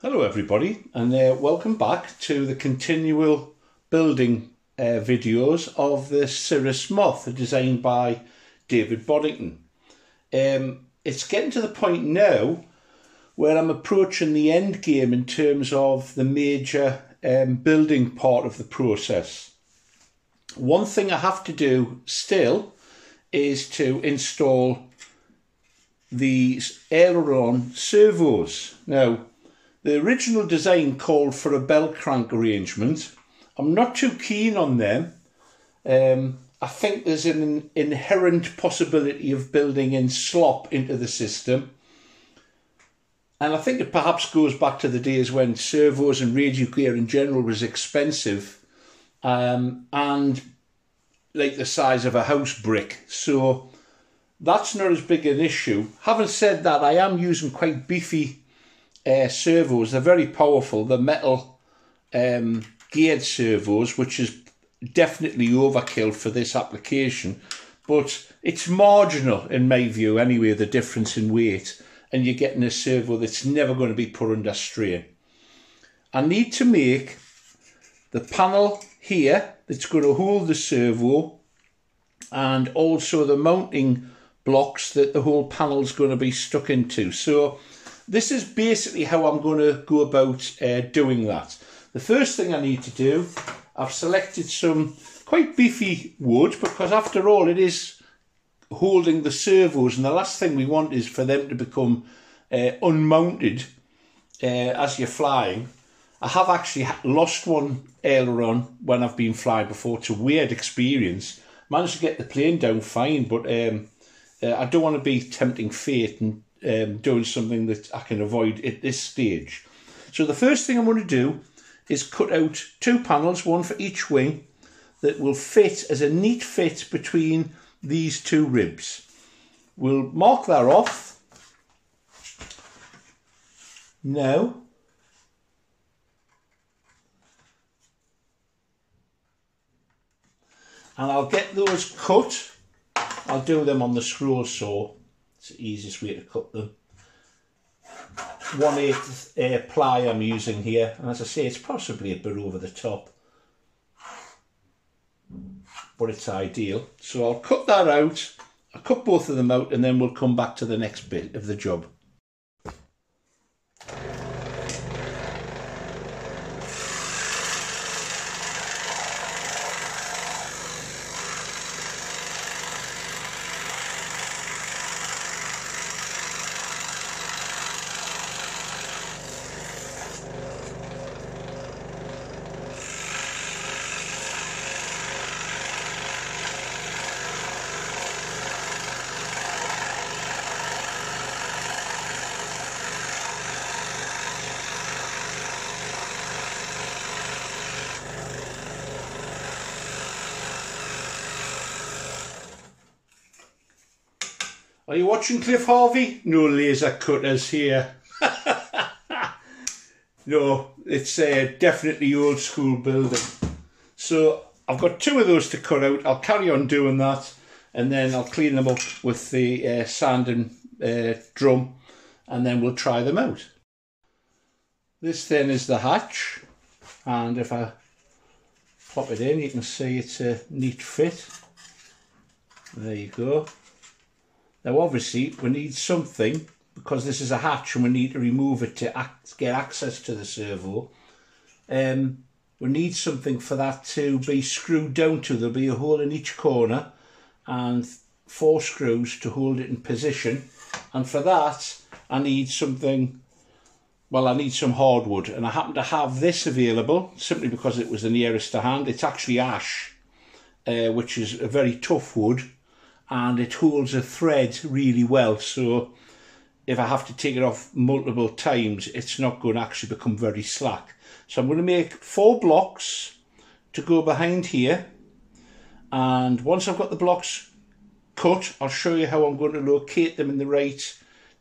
Hello everybody and uh, welcome back to the continual building uh, videos of the Cirrus Moth designed by David Boddington. Um, it's getting to the point now where I'm approaching the end game in terms of the major um, building part of the process. One thing I have to do still is to install these aileron servos. Now the original design called for a bell crank arrangement. I'm not too keen on them. Um, I think there's an inherent possibility of building in slop into the system. And I think it perhaps goes back to the days when servos and radio gear in general was expensive um, and like the size of a house brick. So that's not as big an issue. Having said that, I am using quite beefy uh, servos. They're very powerful. The metal um, geared servos, which is definitely overkill for this application, but it's marginal in my view anyway, the difference in weight, and you're getting a servo that's never going to be put under strain. I need to make the panel here that's going to hold the servo and also the mounting blocks that the whole panel is going to be stuck into. So this is basically how I'm going to go about uh, doing that. The first thing I need to do, I've selected some quite beefy wood because after all it is holding the servos and the last thing we want is for them to become uh, unmounted uh, as you're flying. I have actually lost one aileron when I've been flying before. It's a weird experience. Managed to get the plane down fine, but um, uh, I don't want to be tempting fate and um, doing something that I can avoid at this stage. So the first thing I'm going to do is cut out two panels, one for each wing, that will fit as a neat fit between these two ribs. We'll mark that off. Now, and I'll get those cut. I'll do them on the scroll saw it's the easiest way to cut them. 1 8 uh, ply I'm using here, and as I say, it's possibly a bit over the top, but it's ideal. So I'll cut that out, I'll cut both of them out, and then we'll come back to the next bit of the job. Are you watching Cliff Harvey? No laser cutters here. no, it's a definitely old school building. So I've got two of those to cut out. I'll carry on doing that and then I'll clean them up with the uh, sand and uh, drum and then we'll try them out. This then is the hatch and if I pop it in you can see it's a neat fit. There you go. Now obviously we need something because this is a hatch and we need to remove it to act, get access to the servo. Um, we need something for that to be screwed down to. There'll be a hole in each corner and four screws to hold it in position. And for that, I need something, well, I need some hardwood. And I happen to have this available simply because it was the nearest to hand. It's actually ash, uh, which is a very tough wood and it holds a thread really well. So if I have to take it off multiple times it's not going to actually become very slack. So I'm going to make four blocks to go behind here. And once I've got the blocks cut I'll show you how I'm going to locate them in the right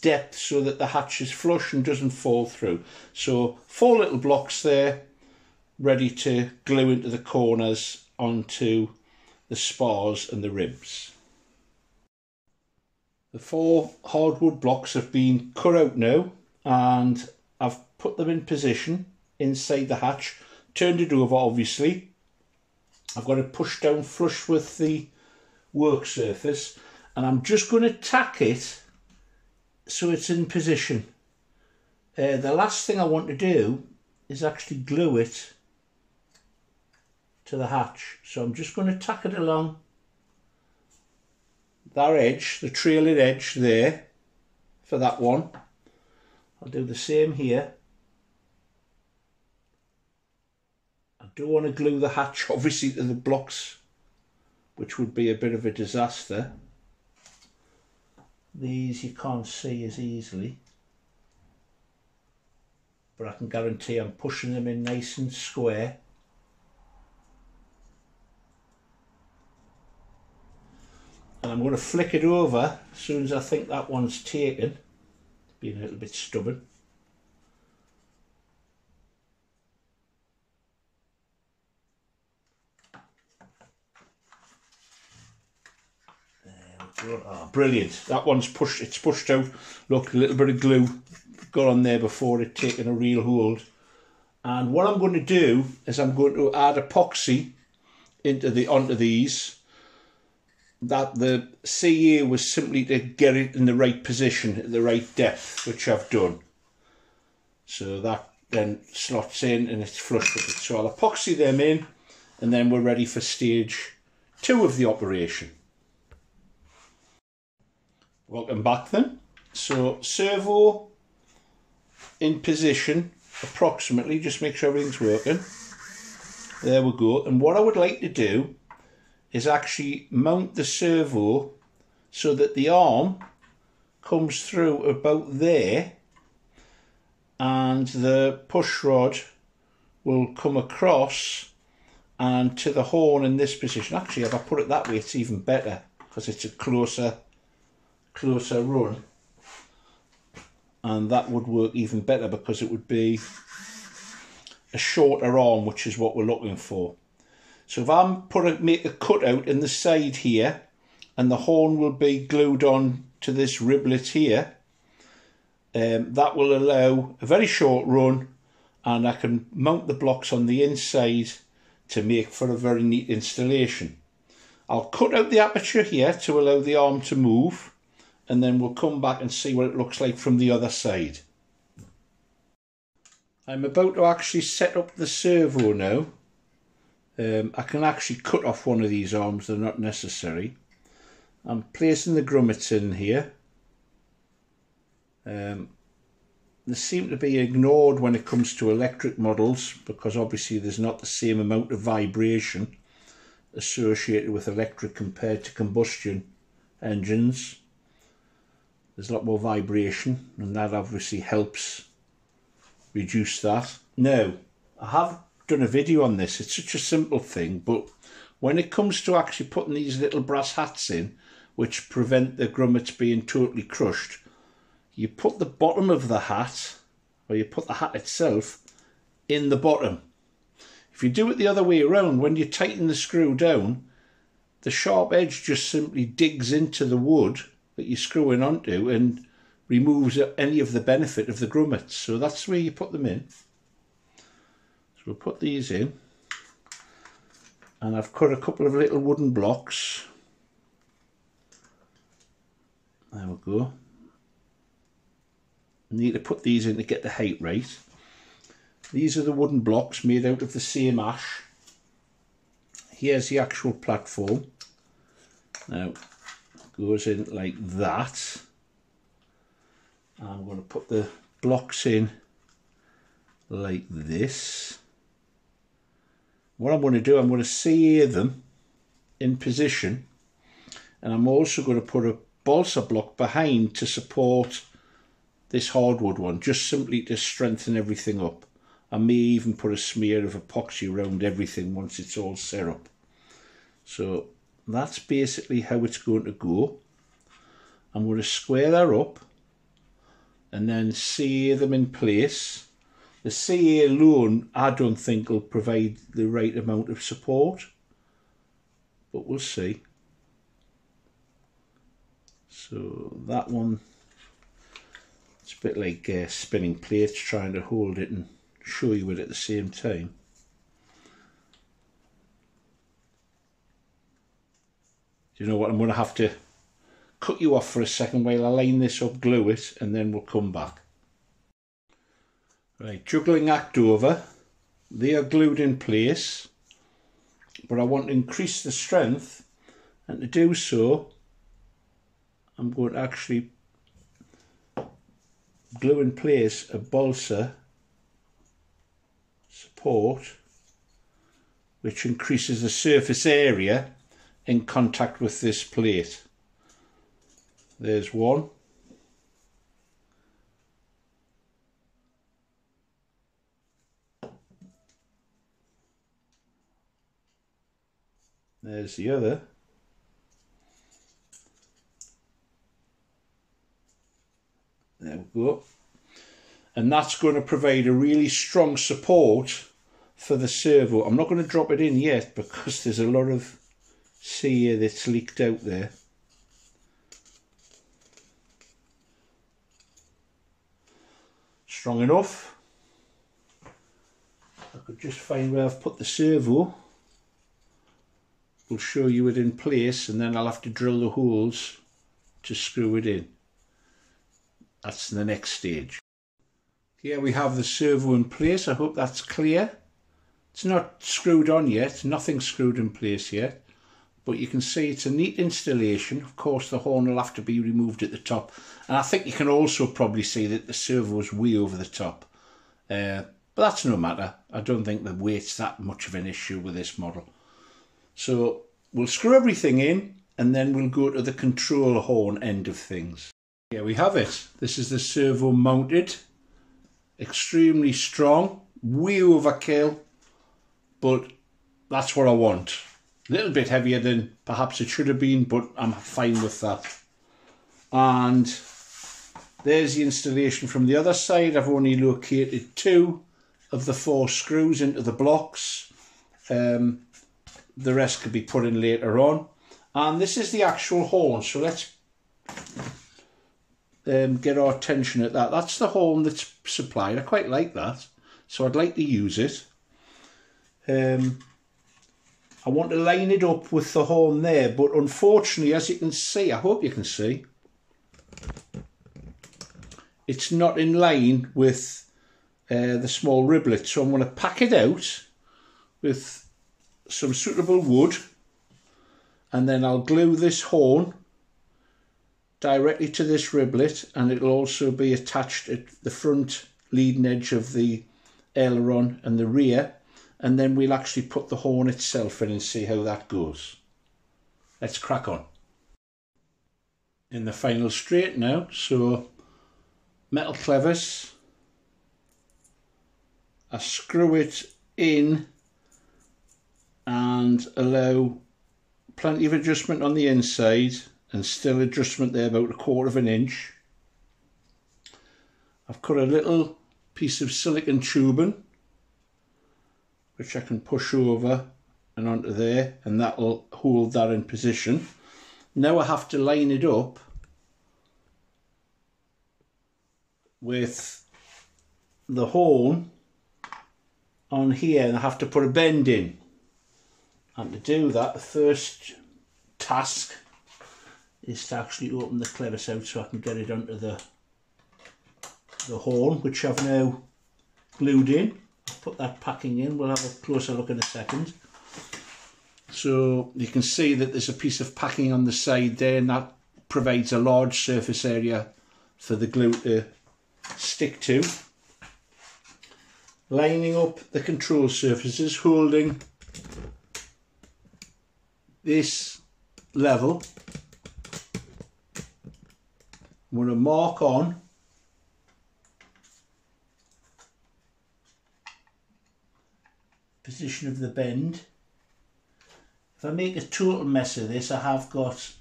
depth so that the hatch is flush and doesn't fall through. So four little blocks there ready to glue into the corners onto the spars and the ribs. The four hardwood blocks have been cut out now and I've put them in position inside the hatch, turned it over obviously. I've got it pushed down flush with the work surface and I'm just going to tack it so it's in position. Uh, the last thing I want to do is actually glue it to the hatch. So I'm just going to tack it along that edge, the trailing edge there for that one. I'll do the same here. I don't want to glue the hatch obviously to the blocks which would be a bit of a disaster. These you can't see as easily but I can guarantee I'm pushing them in nice and square and I'm going to flick it over as soon as I think that one's taken being a little bit stubborn Oh, brilliant. That one's pushed, it's pushed out. Look, a little bit of glue got on there before it taken a real hold. And what I'm going to do is I'm going to add epoxy into the onto these that the CA was simply to get it in the right position at the right depth, which I've done. So that then slots in and it's flush with it. So I'll epoxy them in and then we're ready for stage two of the operation. Welcome back then. So servo in position approximately, just make sure everything's working. There we go. And what I would like to do is actually mount the servo so that the arm comes through about there and the push rod will come across and to the horn in this position. Actually, if I put it that way, it's even better because it's a closer, closer run. And that would work even better because it would be a shorter arm, which is what we're looking for. So if I'm put a, make a cutout in the side here, and the horn will be glued on to this riblet here, um, that will allow a very short run, and I can mount the blocks on the inside to make for a very neat installation. I'll cut out the aperture here to allow the arm to move, and then we'll come back and see what it looks like from the other side. I'm about to actually set up the servo now um, I can actually cut off one of these arms, they're not necessary. I'm placing the grommets in here. Um, they seem to be ignored when it comes to electric models because obviously there's not the same amount of vibration associated with electric compared to combustion engines. There's a lot more vibration and that obviously helps reduce that. Now, I have done a video on this. It's such a simple thing, but when it comes to actually putting these little brass hats in, which prevent the grommets being totally crushed, you put the bottom of the hat, or you put the hat itself, in the bottom. If you do it the other way around, when you tighten the screw down, the sharp edge just simply digs into the wood that you're screwing onto and removes any of the benefit of the grommets. So that's where you put them in. We'll put these in. And I've cut a couple of little wooden blocks. There we go. Need to put these in to get the height right. These are the wooden blocks made out of the same ash. Here's the actual platform. Now, goes in like that. I'm going to put the blocks in like this what I'm going to do, I'm going to CA them in position and I'm also going to put a balsa block behind to support this hardwood one, just simply to strengthen everything up. I may even put a smear of epoxy around everything once it's all set up. So that's basically how it's going to go. I'm going to square that up and then CA them in place the CA alone, I don't think will provide the right amount of support, but we'll see. So that one It's a bit like uh, spinning plates, trying to hold it and show you it at the same time. you know what, I'm going to have to cut you off for a second while I line this up, glue it, and then we'll come back. Right, juggling act over. They are glued in place, but I want to increase the strength, and to do so, I'm going to actually glue in place a balsa support which increases the surface area in contact with this plate. There's one. There's the other. There we go. And that's going to provide a really strong support for the servo. I'm not going to drop it in yet because there's a lot of here that's leaked out there. Strong enough. I could just find where I've put the servo. We'll show you it in place and then I'll have to drill the holes to screw it in. That's the next stage. Here we have the servo in place. I hope that's clear. It's not screwed on yet, nothing screwed in place yet but you can see it's a neat installation. Of course, the horn will have to be removed at the top. And I think you can also probably see that the servo is way over the top. Uh, but that's no matter. I don't think the weight's that much of an issue with this model. So we'll screw everything in and then we'll go to the control horn end of things. Here we have it. This is the servo mounted. Extremely strong, way overkill, but that's what I want. A little bit heavier than perhaps it should have been, but I'm fine with that. And there's the installation from the other side. I've only located two of the four screws into the blocks. Um, the rest could be put in later on. And this is the actual horn. So let's um, get our attention at that. That's the horn that's supplied. I quite like that. So I'd like to use it. Um, I want to line it up with the horn there, but unfortunately, as you can see, I hope you can see, it's not in line with uh, the small riblet. So I'm going to pack it out with some suitable wood and then I'll glue this horn directly to this riblet and it'll also be attached at the front leading edge of the aileron and the rear and then we'll actually put the horn itself in and see how that goes. Let's crack on. In the final straight now, so metal clevis, I screw it in and allow plenty of adjustment on the inside and still adjustment there about a quarter of an inch. I've cut a little piece of silicon tubing which I can push over and onto there and that will hold that in position. Now I have to line it up with the horn on here and I have to put a bend in. And to do that, the first task is to actually open the clevis out so I can get it onto the the horn, which I've now glued in put that packing in. We'll have a closer look in a second. So you can see that there's a piece of packing on the side there and that provides a large surface area for the glue to stick to. Lining up the control surfaces, holding this level. I'm going to mark on position of the bend. If I make a total mess of this, I have got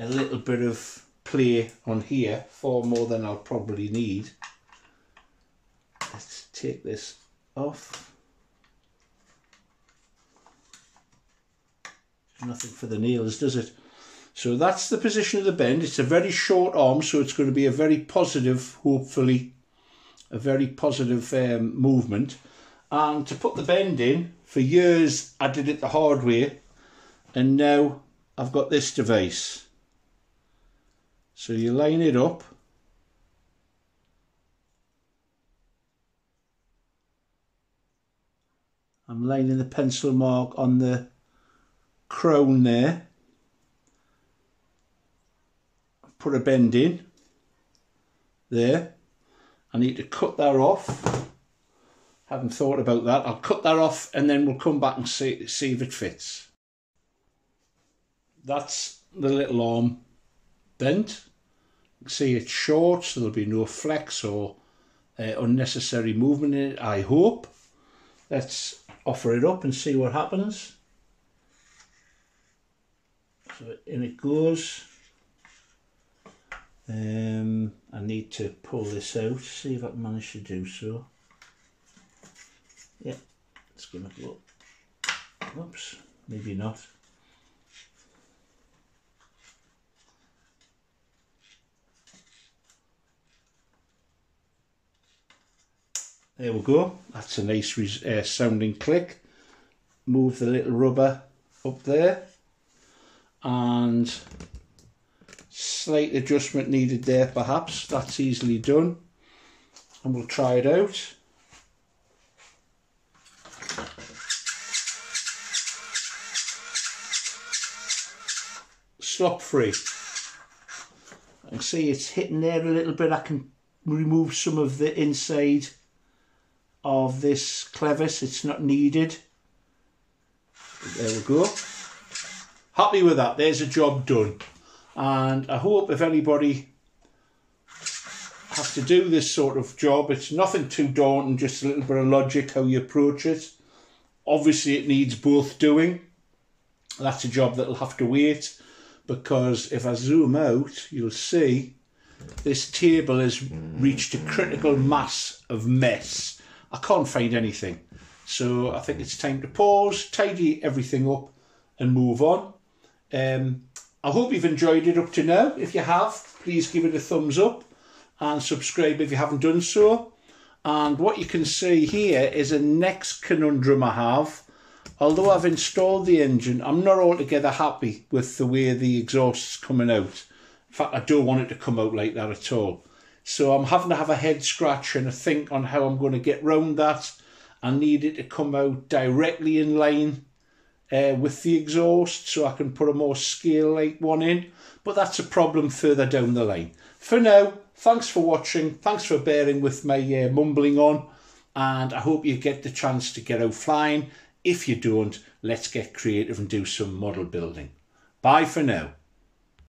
a little bit of play on here, far more than I'll probably need. Let's take this off. Nothing for the nails, does it? So that's the position of the bend. It's a very short arm, so it's going to be a very positive, hopefully, a very positive um, movement. And to put the bend in, for years I did it the hard way, and now I've got this device. So you line it up. I'm lining the pencil mark on the crown there. Put a bend in there. I need to cut that off. Haven't thought about that. I'll cut that off and then we'll come back and see, see if it fits. That's the little arm bent. see it's short so there'll be no flex or uh, unnecessary movement in it, I hope. Let's offer it up and see what happens. In it goes. Um, I need to pull this out, see if I can manage to do so. Yeah, let's give it a look. Oops, maybe not. There we go. That's a nice uh, sounding click. Move the little rubber up there. And slight adjustment needed there perhaps. That's easily done. And we'll try it out. Slop free. I can see it's hitting there a little bit. I can remove some of the inside of this clevis. It's not needed. There we go. Happy with that. There's a job done. And I hope if anybody has to do this sort of job, it's nothing too daunting, just a little bit of logic how you approach it. Obviously, it needs both doing. That's a job that'll have to wait because if I zoom out, you'll see this table has reached a critical mass of mess I can't find anything. So I think it's time to pause, tidy everything up and move on. Um, I hope you've enjoyed it up to now. If you have, please give it a thumbs up and subscribe if you haven't done so. And what you can see here is a next conundrum I have. Although I've installed the engine, I'm not altogether happy with the way the exhaust is coming out. In fact, I don't want it to come out like that at all. So I'm having to have a head scratch and a think on how I'm going to get round that. I need it to come out directly in line uh, with the exhaust so I can put a more scale like one in. But that's a problem further down the line. For now, thanks for watching. Thanks for bearing with my uh, mumbling on. And I hope you get the chance to get out flying. If you don't, let's get creative and do some model building. Bye for now.